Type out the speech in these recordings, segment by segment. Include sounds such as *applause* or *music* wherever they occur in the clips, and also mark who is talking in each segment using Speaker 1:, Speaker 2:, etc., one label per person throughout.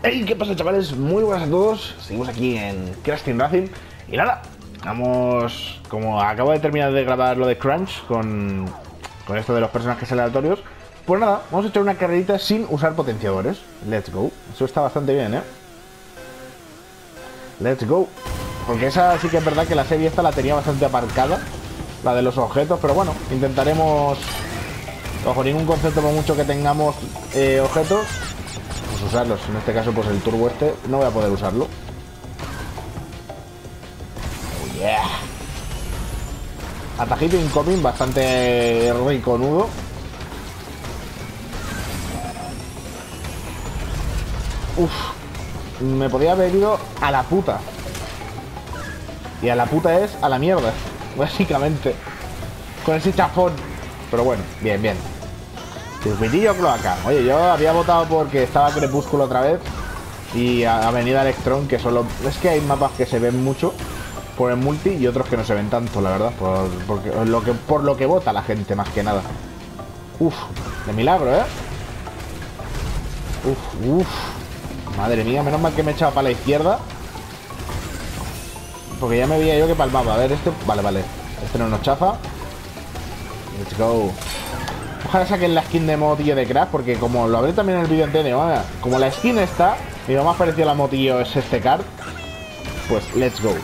Speaker 1: Hey, ¿qué pasa chavales? Muy buenas a todos. Seguimos aquí en Crash Team Racing. Y nada, vamos... Como acabo de terminar de grabar lo de Crunch con, con esto de los personajes aleatorios, pues nada, vamos a echar una carrerita sin usar potenciadores. Let's go. Eso está bastante bien, ¿eh? Let's go. Porque esa sí que es verdad que la serie esta la tenía bastante aparcada. La de los objetos, pero bueno, intentaremos... Bajo ningún concepto, por mucho que tengamos eh, objetos, usarlos. En este caso, pues el turbo este no voy a poder usarlo. Oh. Atajito incoming, bastante riconudo. Uf, me podía haber ido a la puta. Y a la puta es a la mierda, *laughs* básicamente. Con ese chafón. Pero bueno, bien, bien. Circuitillo cloaca. Oye, yo había votado porque estaba Crepúsculo otra vez. Y Avenida Electron, que solo. Es que hay mapas que se ven mucho por el multi y otros que no se ven tanto, la verdad. Por, lo que, por lo que vota la gente, más que nada. Uf, de milagro, ¿eh? Uf, uf. Madre mía, menos mal que me he echado para la izquierda. Porque ya me veía yo que palmaba. A ver, este... Vale, vale. Este no nos chafa. Let's go. Ojalá saquen la skin de motillo de Crash, porque como lo hablé también en el vídeo anterior, como la skin está, y lo más parecido a la motillo es este card, pues let's go.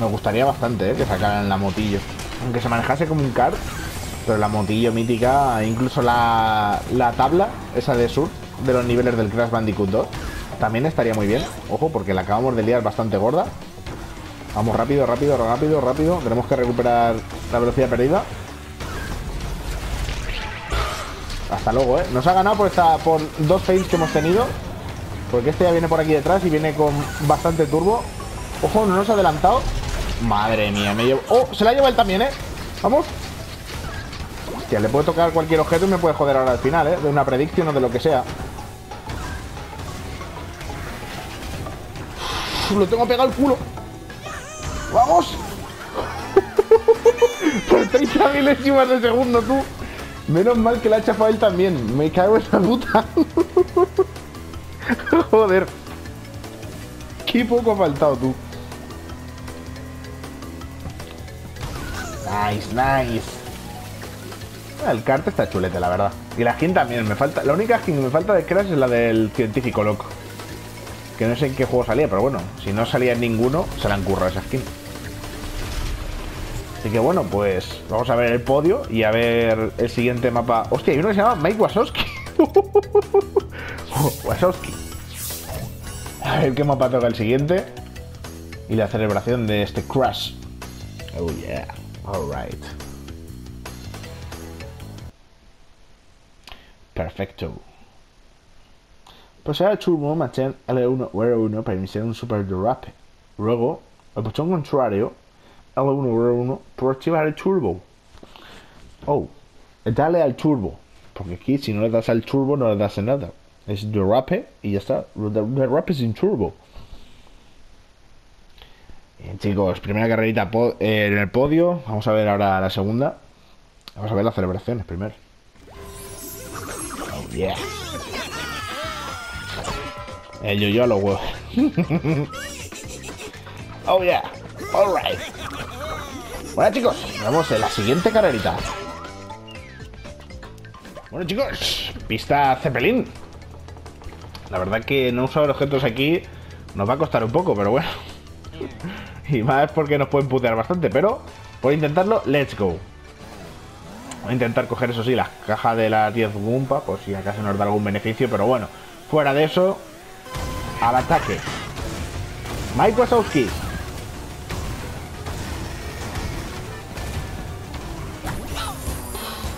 Speaker 1: Me gustaría bastante ¿eh? que sacaran la motillo. Aunque se manejase como un card, pero la motillo mítica, incluso la, la tabla, esa de sur, de los niveles del Crash Bandicoot 2, también estaría muy bien. Ojo, porque la acabamos de liar bastante gorda. Vamos rápido, rápido, rápido, rápido. Tenemos que recuperar la velocidad perdida. Hasta luego, ¿eh? Nos ha ganado por, esta, por dos fails que hemos tenido. Porque este ya viene por aquí detrás y viene con bastante turbo. Ojo, no nos ha adelantado. Madre mía, me llevo... ¡Oh! Se la lleva él también, ¿eh? Vamos. Hostia, le puede tocar cualquier objeto y me puede joder ahora al final, ¿eh? De una predicción o de lo que sea. Lo tengo pegado al culo. ¡Vamos! *laughs* por 30 milésimas de segundo, tú. Menos mal que la ha chafado él también. Me cago en la puta. *laughs* Joder. Qué poco ha faltado tú. Nice, nice. Ah, el kart está chulete, la verdad. Y la skin también. Me falta. La única skin que me falta de Crash es la del científico loco. Que no sé en qué juego salía, pero bueno, si no salía en ninguno, se la han currado esa skin. Así que bueno, pues vamos a ver el podio y a ver el siguiente mapa. Hostia, hay uno que se llama Mike Wasowski. *laughs* Wasowski. A ver qué mapa toca el siguiente. Y la celebración de este crash. Oh yeah. Alright. Perfecto. Proceder al turbo, mantener L1 o R1 para iniciar un super derrape. Luego, el botón contrario L1 R1 por activar el turbo. Oh, dale al turbo. Porque aquí si no le das al turbo no le das nada. Es derrape y ya está. Derrape sin turbo. Bien, chicos, primera carrerita en el podio. Vamos a ver ahora la segunda. Vamos a ver las celebraciones primero. Oh, yeah. El yo-yo a los huevos. *laughs* oh, yeah. Alright. Bueno chicos, vamos en la siguiente carrerita. Bueno chicos, pista Zeppelin. La verdad que no usar objetos aquí nos va a costar un poco, pero bueno. Y más porque nos pueden putear bastante, pero por intentarlo, let's go. Voy a intentar coger eso sí, la caja de la 10 Gumpa, por si acaso nos da algún beneficio, pero bueno, fuera de eso, al ataque. Mike Wazowski.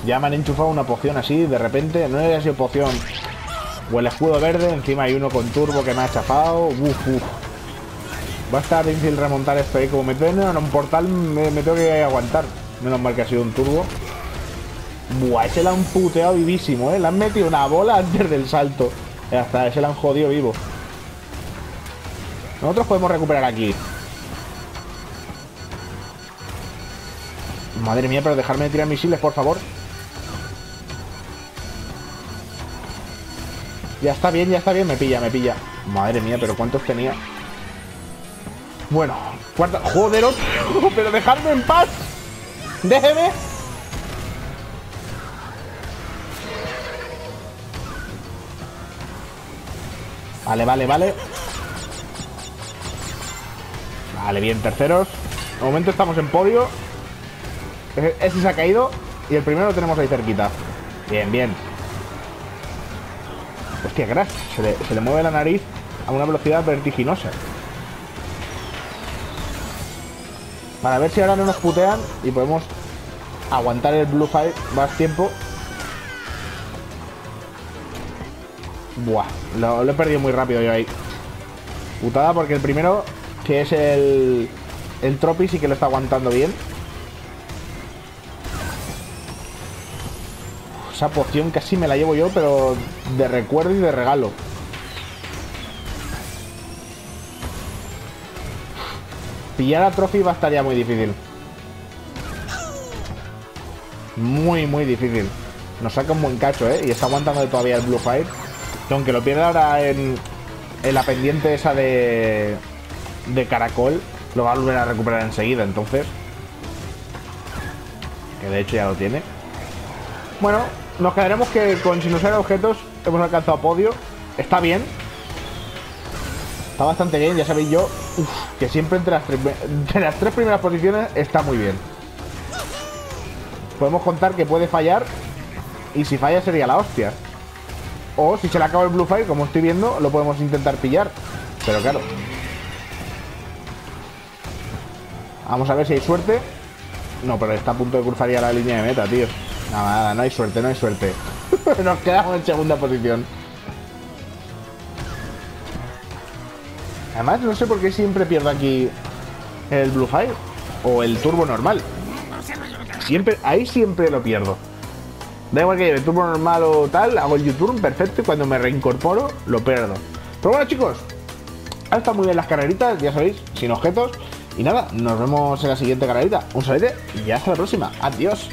Speaker 1: Ya me han enchufado una poción así, de repente, no había sido poción. O el escudo verde, encima hay uno con turbo que me ha chafado. Uf. Va a estar difícil remontar esto ahí. Como me tengo en un portal, me, tengo que aguantar. Menos mal que ha sido un turbo. Buah, ese la han puteado vivísimo, ¿eh? Le han metido una bola antes del salto. Hasta ese la han jodido vivo. Nosotros podemos recuperar aquí. Madre mía, pero dejarme de tirar misiles, por favor. Ya está bien, ya está bien. Me pilla, me pilla. Madre mía, pero ¿cuántos tenía? Bueno, cuarta... ¡Joder! *laughs* ¡Pero dejadme en paz! ¡Déjeme! Vale, vale, vale. Vale, bien, terceros. De momento estamos en podio. Ese se ha caído. Y el primero lo tenemos ahí cerquita. Bien, bien. Hostia, Crash. Se le, mueve la nariz a una velocidad vertiginosa. Para ver si ahora no nos putean y podemos aguantar el Blue Fire más tiempo. Buah, lo, he perdido muy rápido yo ahí. Putada porque el primero, que es el, el Tropi, sí que lo está aguantando bien. Esa poción casi me la llevo yo, pero de recuerdo y de regalo. Pillar a Trophy va a estar ya muy difícil. Muy, muy difícil. Nos saca un buen cacho, ¿eh? Y está aguantando todavía el Blue Fire. Que aunque lo pierda ahora en, en la pendiente esa de, de caracol, lo va a volver a recuperar enseguida. Entonces, que de hecho ya lo tiene. Bueno, nos quedaremos que con sin usar objetos hemos alcanzado podio. Está bien. Está bastante bien, ya sabéis yo que siempre entre las, entre las tres primeras posiciones está muy bien. Podemos contar que puede fallar y si falla sería la hostia. O si se le acaba el Blue Fire, como estoy viendo, lo podemos intentar pillar. Pero claro. Vamos a ver si hay suerte. No, pero está a punto de cruzar ya la línea de meta, tío. Nada, no hay suerte, no hay suerte. *laughs* Nos quedamos en segunda posición. Además, no sé por qué siempre pierdo aquí el Blue Fire o el turbo normal. Siempre, ahí siempre lo pierdo. Da igual que lleve turbo normal o tal, hago el YouTube perfecto y cuando me reincorporo lo pierdo. Pero bueno chicos, han estado muy bien las carreritas, ya sabéis, sin objetos. Y nada, nos vemos en la siguiente carrerita. Un saludo y hasta la próxima. Adiós.